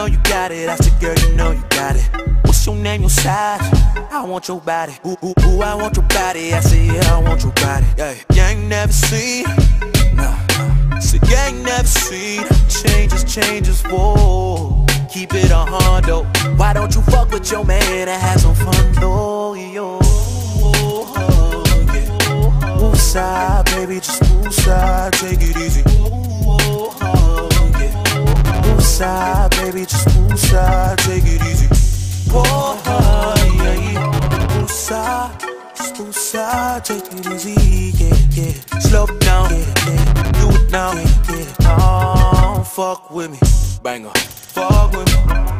know you got it. I said, girl, you know you got it. What's your name, your size? I want your body. Ooh, ooh, ooh, I want your body. I said, yeah, I want your body. Yeah, you ain't never seen. No, no. Said, you ain't never seen. Changes, changes, whoa. Keep it a hundo. Why don't you fuck with your man and have some fun, though, yo? Woosah, baby, just woosah, take it easy. Side, baby, just woosah, take it easy. Whoa, yeah, yeah. Woosah, just side, take it easy, yeah, yeah. Slow down, yeah, yeah. Do it now, yeah, yeah. Fuck with me, banger. Fuck with me,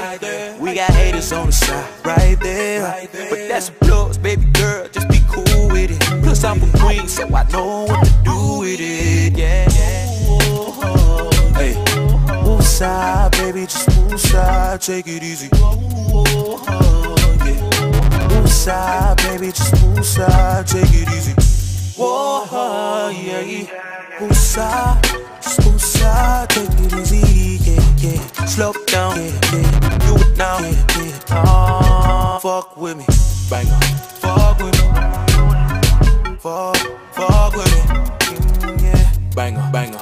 right there. We got haters on the side, right there. But that's plus, baby girl. Just be cool with it. Plus I'm a queen, so I know what to do with it. Yeah. Hey, woosah, baby, just woosah, take it easy. Woosah, baby, just woosah, take it easy. Whoa, yeah. Woosah, just woosah, take it easy, yeah, yeah. Slow down, yeah, yeah. Oh, fuck with me, banger. Fuck with me, fuck, fuck with me, Mm, yeah. Banger, banger.